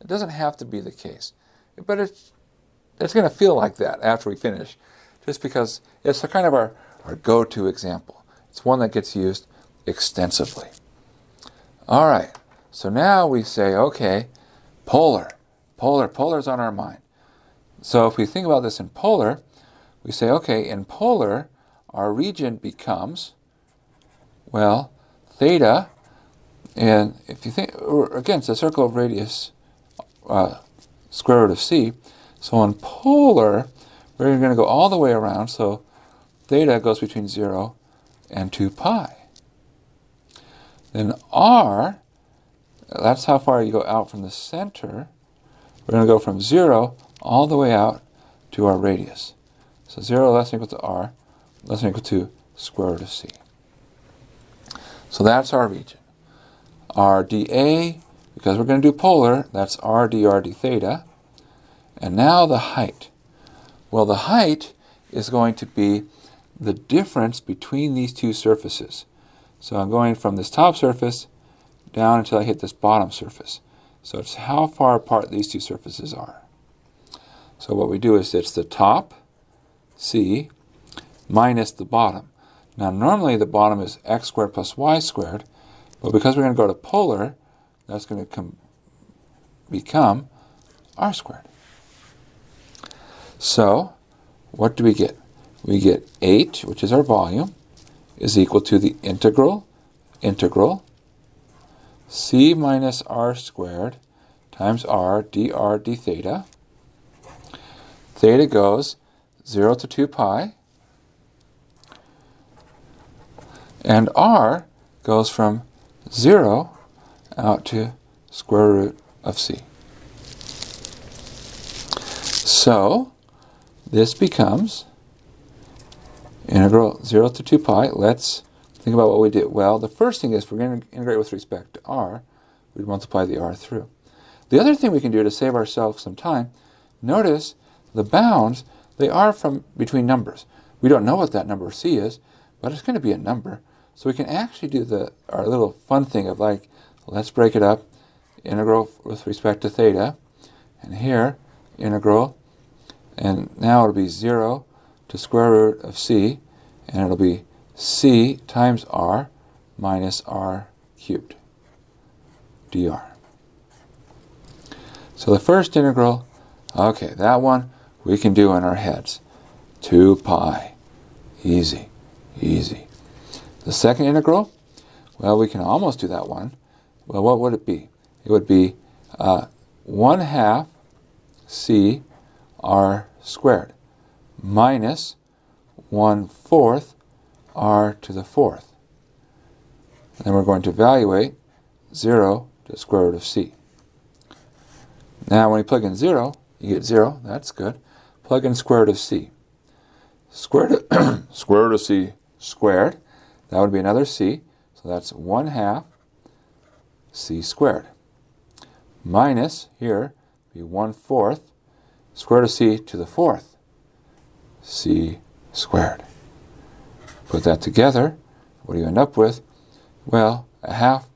It doesn't have to be the case, but it's, it's going to feel like that after we finish, just because it's a kind of our, our go-to example. It's one that gets used extensively. All right, so now we say, okay, polar, polar, polar's on our mind. So if we think about this in polar, we say, okay, in polar, our region becomes, well, theta, and if you think, or again, it's a circle of radius uh, square root of c. So on polar, we're going to go all the way around. So theta goes between 0 and 2 pi. Then r, that's how far you go out from the center. We're going to go from 0 all the way out to our radius. So 0 less than equal to r, less than equal to square root of c. So that's our region. Our dA because we're going to do polar, that's r dr d theta. And now the height. Well, the height is going to be the difference between these two surfaces. So I'm going from this top surface down until I hit this bottom surface. So it's how far apart these two surfaces are. So what we do is it's the top, C, minus the bottom. Now normally the bottom is x squared plus y squared, but because we're going to go to polar, that's going to become r squared. So, what do we get? We get 8, which is our volume, is equal to the integral, integral, c minus r squared times r dr d theta. Theta goes 0 to 2 pi. And r goes from 0 out to square root of c. So, this becomes integral 0 to 2 pi. Let's think about what we did. Well, the first thing is, we're going to integrate with respect to r, we'd multiply the r through. The other thing we can do to save ourselves some time, notice the bounds, they are from between numbers. We don't know what that number c is, but it's going to be a number. So we can actually do the our little fun thing of like, let's break it up, integral with respect to theta, and here, integral, and now it'll be 0 to square root of c, and it'll be c times r minus r cubed dr. So the first integral, okay, that one we can do in our heads. 2 pi. Easy, easy. The second integral, well, we can almost do that one. Well, what would it be? It would be uh, 1 half c r squared minus 1 fourth r to the fourth. Then we're going to evaluate 0 to the square root of c. Now when you plug in 0, you get 0. That's good. Plug in square root of c. Square root [CLEARS THROAT] square root of c squared. That would be another c. So that's 1 half c squared. Minus, here, be 1 fourth square root of c to the fourth c squared. Put that together, what do you end up with? Well, a half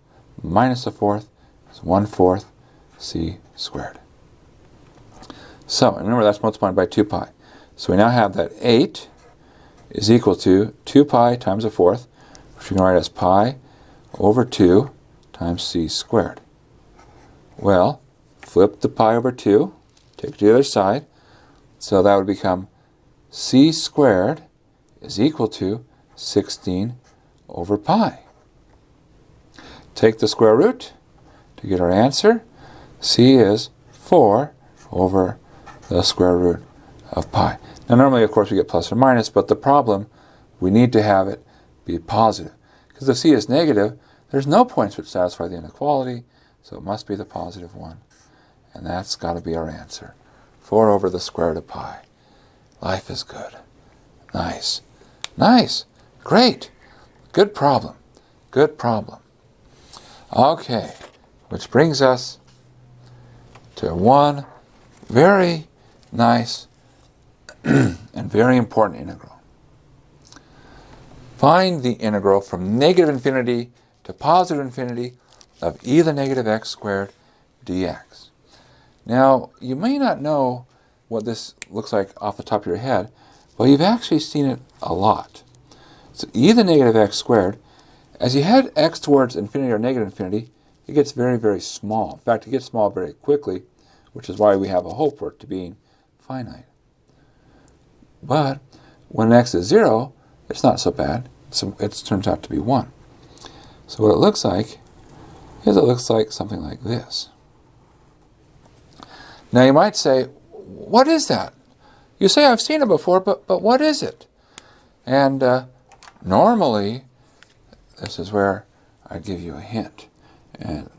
minus a fourth is 1 fourth c squared. So, remember that's multiplied by 2 pi. So we now have that 8 is equal to 2 pi times a fourth, which we can write as pi over 2 times c squared. Well, flip the pi over 2, take to the other side, so that would become c squared is equal to 16 over pi. Take the square root to get our answer. c is 4 over the square root of pi. Now normally, of course, we get plus or minus, but the problem, we need to have it be positive. Because if c is negative, there's no points which satisfy the inequality, so it must be the positive one. And that's got to be our answer. 4 over the square root of pi. Life is good. Nice. Nice. Great. Good problem. Good problem. Okay, which brings us to one very nice [CLEARS THROAT] and very important integral. Find the integral from negative infinity to positive infinity of e to the negative x squared dx. Now, you may not know what this looks like off the top of your head, but you've actually seen it a lot. So e to the negative x squared, as you head x towards infinity or negative infinity, it gets very, very small. In fact, it gets small very quickly, which is why we have a hope for it to being finite. But when x is 0, it's not so bad. So it turns out to be 1. So what it looks like is it looks like something like this. Now you might say, what is that? You say, I've seen it before, but, but what is it? And uh, normally, this is where I give you a hint and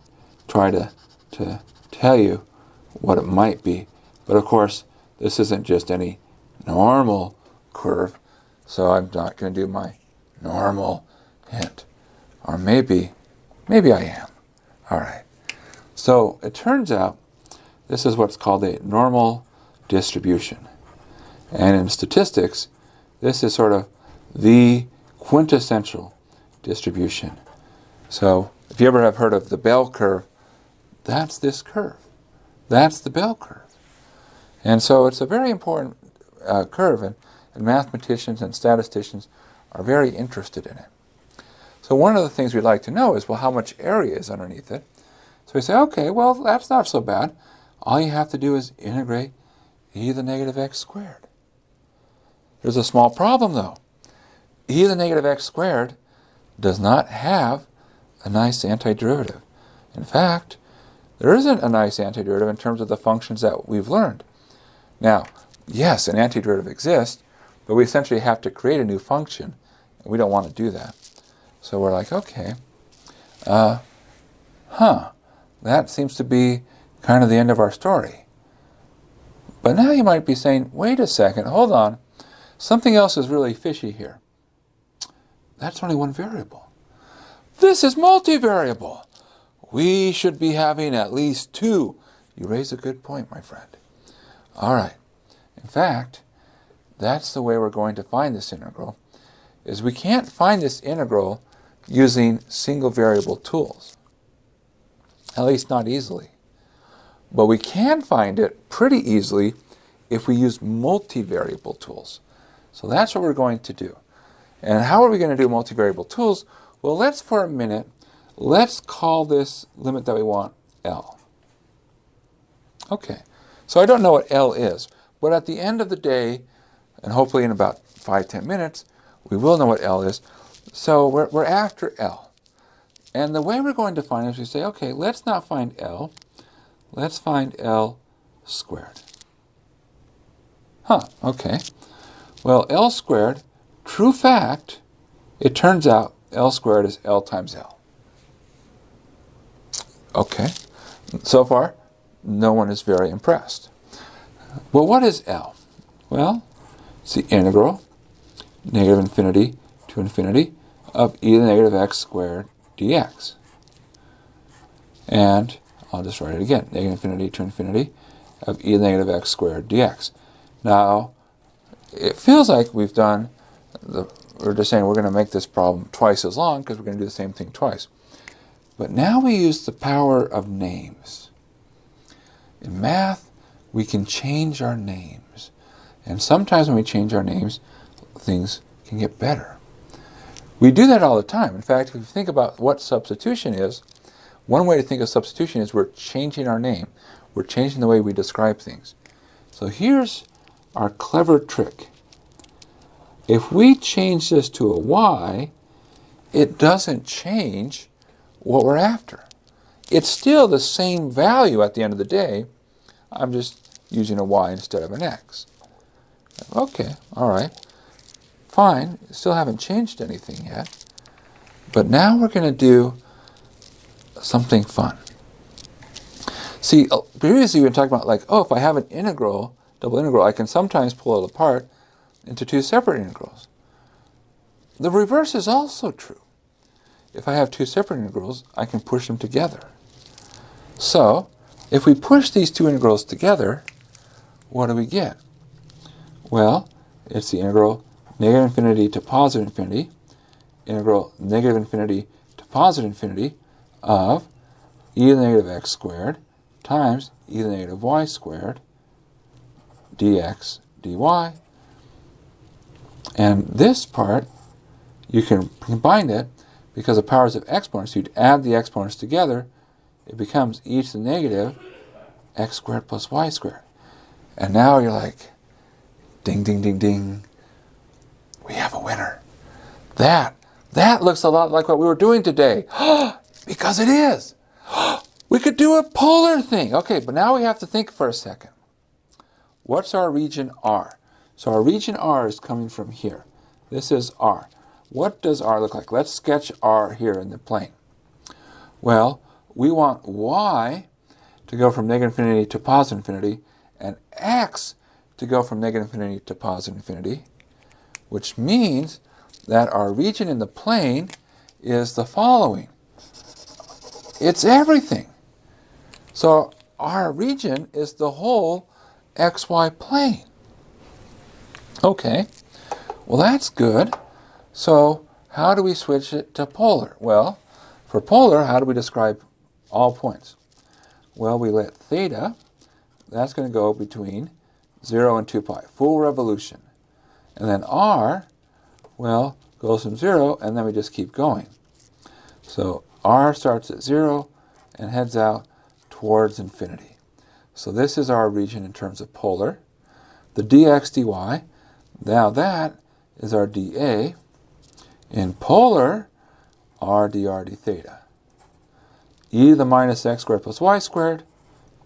try to, to tell you what it might be. But of course, this isn't just any normal curve, so I'm not going to do my normal hint. Or maybe, maybe I am. All right. So it turns out this is what's called a normal distribution. And in statistics, this is sort of the quintessential distribution. So if you ever have heard of the bell curve, that's this curve. That's the bell curve. And so it's a very important uh, curve, and, and mathematicians and statisticians are very interested in it. So one of the things we'd like to know is, well, how much area is underneath it? So we say, okay, well, that's not so bad. All you have to do is integrate e to the negative x squared. There's a small problem, though. e to the negative x squared does not have a nice antiderivative. In fact, there isn't a nice antiderivative in terms of the functions that we've learned. Now, yes, an antiderivative exists, but we essentially have to create a new function, and we don't want to do that. So we're like, okay, uh, huh, that seems to be kind of the end of our story. But now you might be saying, wait a second, hold on. Something else is really fishy here. That's only one variable. This is multivariable. We should be having at least two. You raise a good point, my friend. All right. In fact, that's the way we're going to find this integral, is we can't find this integral using single variable tools. At least not easily. But we can find it pretty easily if we use multivariable tools. So that's what we're going to do. And how are we going to do multivariable tools? Well, let's for a minute, let's call this limit that we want L. Okay, so I don't know what L is, but at the end of the day, and hopefully in about five, ten minutes, we will know what L is. So we're, we're after L. And the way we're going to find it is we say, okay, let's not find L, let's find L squared. Huh, okay. Well, L squared, true fact, it turns out L squared is L times L. Okay, so far, no one is very impressed. Well, what is L? Well, it's the integral, negative infinity to infinity, of e to the negative x squared dx. And I'll just write it again, negative infinity to infinity of e to the negative x squared dx. Now, it feels like we've done, the, we're just saying we're going to make this problem twice as long because we're going to do the same thing twice. But now we use the power of names. In math, we can change our names. And sometimes when we change our names, things can get better. We do that all the time. In fact, if you think about what substitution is, one way to think of substitution is we're changing our name. We're changing the way we describe things. So here's our clever trick. If we change this to a y, it doesn't change what we're after. It's still the same value at the end of the day. I'm just using a y instead of an x. Okay, all right. Fine, still haven't changed anything yet. But now we're going to do something fun. See, uh, previously we were talking about like, oh, if I have an integral, double integral, I can sometimes pull it apart into two separate integrals. The reverse is also true. If I have two separate integrals, I can push them together. So, if we push these two integrals together, what do we get? Well, it's the integral negative infinity to positive infinity, integral negative infinity to positive infinity of e to the negative x squared times e to the negative y squared dx dy. And this part, you can combine it because the powers of exponents, you'd add the exponents together, it becomes e to the negative x squared plus y squared. And now you're like, ding, ding, ding, ding, we have a winner. That, that looks a lot like what we were doing today. [GASPS] because it is. [GASPS] we could do a polar thing. Okay, but now we have to think for a second. What's our region R? So our region R is coming from here. This is R. What does R look like? Let's sketch R here in the plane. Well, we want Y to go from negative infinity to positive infinity, and X to go from negative infinity to positive infinity, which means that our region in the plane is the following. It's everything. So our region is the whole xy plane. Okay, well that's good. So how do we switch it to polar? Well, for polar, how do we describe all points? Well, we let theta, that's going to go between 0 and 2 pi, full revolution. And then r, well, goes from 0, and then we just keep going. So r starts at 0 and heads out towards infinity. So this is our region in terms of polar. The dx dy, now that is our dA. In polar, r dr d theta. e to the minus x squared plus y squared,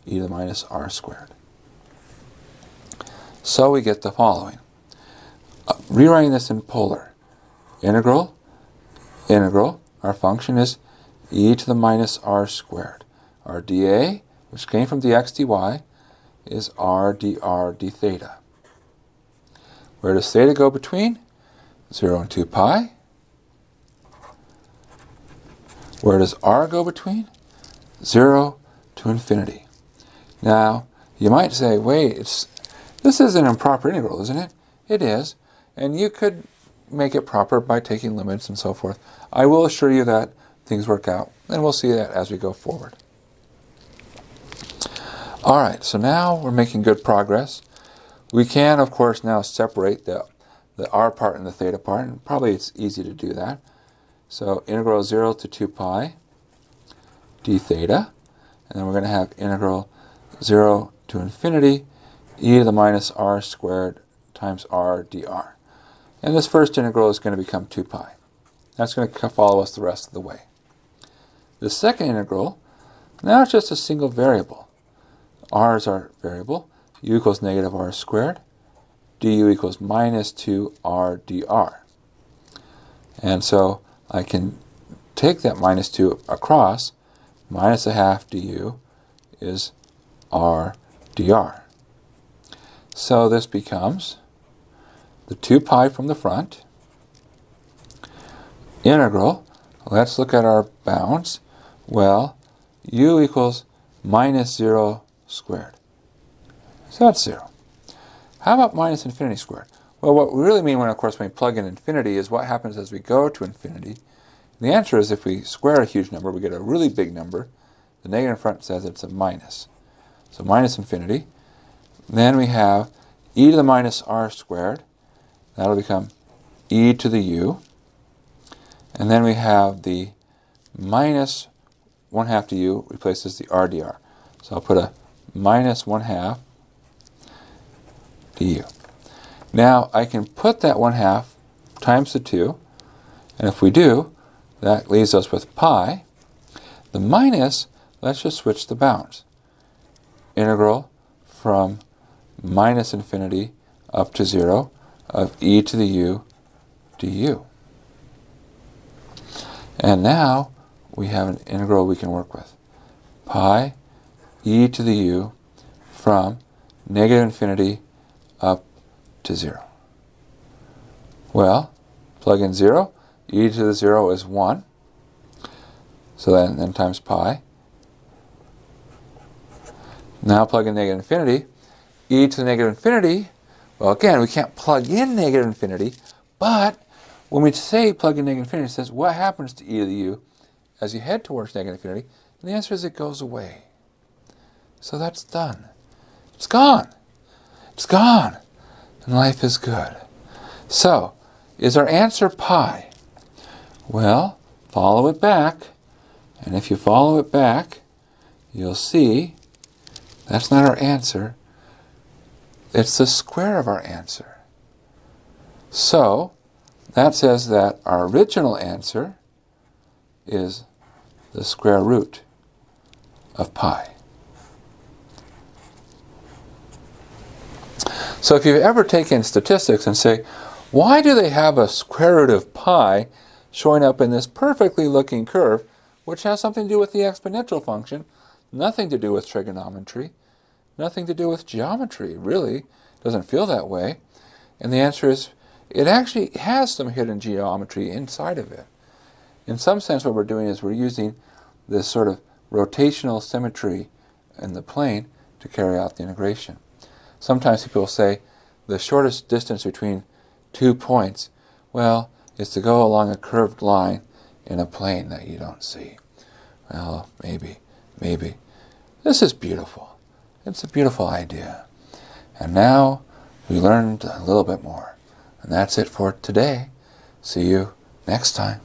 e to the minus r squared. So we get the following. Rewriting this in polar. Integral, integral, our function is e to the minus r squared. Our dA, which came from dx dy, is r dr d theta. Where does theta go between? 0 and 2 pi. Where does r go between? 0 to infinity. Now, you might say, wait, it's, this is an improper integral, isn't it? It is. And you could make it proper by taking limits and so forth. I will assure you that things work out, and we'll see that as we go forward. All right, so now we're making good progress. We can, of course, now separate the, the r part and the theta part, and probably it's easy to do that. So integral 0 to 2 pi d theta, and then we're going to have integral 0 to infinity e to the minus r squared times r dr. And this first integral is going to become 2 pi. That's going to follow us the rest of the way. The second integral, now it's just a single variable. r is our variable. u equals negative r squared. du equals minus 2r dr. And so I can take that minus 2 across. Minus a half du is r dr. So this becomes the 2 pi from the front, integral, let's look at our bounds. Well, u equals minus 0 squared. So that's 0. How about minus infinity squared? Well, what we really mean when, of course, when we plug in infinity is what happens as we go to infinity. And the answer is if we square a huge number, we get a really big number. The negative in front says it's a minus. So minus infinity. Then we have e to the minus r squared. That'll become e to the u. And then we have the minus 1 half to u replaces the rdr. So I'll put a minus 1 half du. Now I can put that 1 half times the 2, and if we do, that leaves us with pi. The minus, let's just switch the bounds. Integral from minus infinity up to 0 of e to the u du. And now we have an integral we can work with. Pi e to the u from negative infinity up to 0. Well, plug in 0. e to the 0 is 1. So then, then times pi. Now plug in negative infinity. e to the negative infinity, well, again, we can't plug in negative infinity, but when we say plug in negative infinity, it says what happens to e to the u as you head towards negative infinity? And the answer is it goes away. So that's done. It's gone. It's gone. And life is good. So, is our answer pi? Well, follow it back. And if you follow it back, you'll see that's not our answer. It's the square of our answer. So, that says that our original answer is the square root of pi. So if you've ever taken statistics and say, why do they have a square root of pi showing up in this perfectly looking curve, which has something to do with the exponential function, nothing to do with trigonometry, nothing to do with geometry, really. Doesn't feel that way. And the answer is, it actually has some hidden geometry inside of it. In some sense, what we're doing is we're using this sort of rotational symmetry in the plane to carry out the integration. Sometimes people say the shortest distance between two points, well, is to go along a curved line in a plane that you don't see. Well, maybe, maybe. This is beautiful. It's a beautiful idea. And now we learned a little bit more. And that's it for today. See you next time.